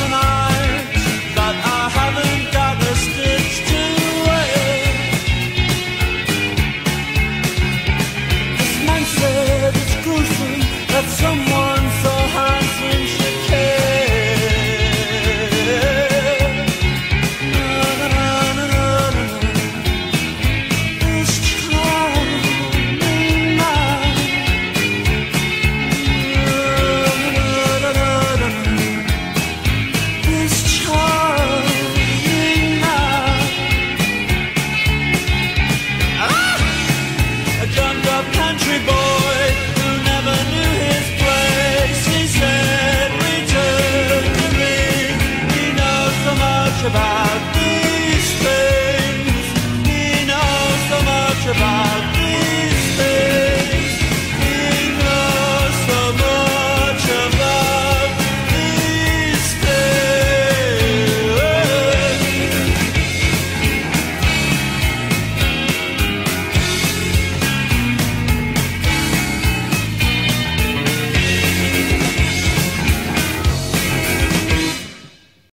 when I about